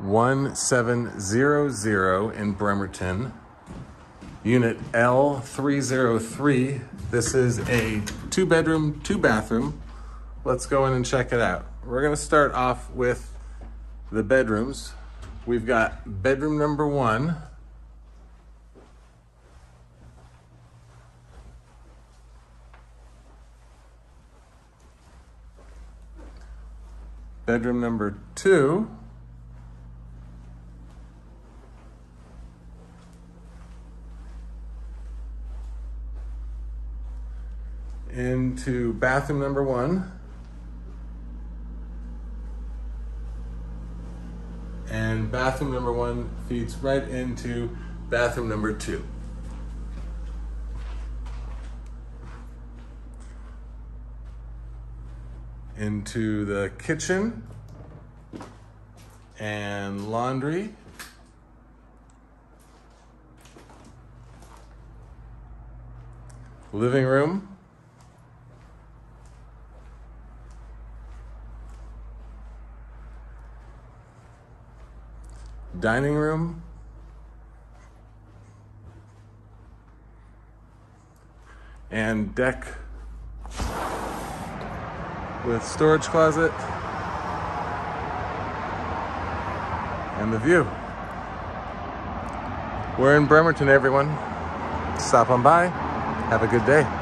One seven zero zero in Bremerton, unit L three zero three. This is a two bedroom, two bathroom. Let's go in and check it out. We're gonna start off with the bedrooms. We've got bedroom number one. Bedroom number two. Into bathroom number one. And bathroom number one feeds right into bathroom number two. Into the kitchen and laundry. Living room. dining room. And deck with storage closet and the view. We're in Bremerton, everyone. Stop on by. Have a good day.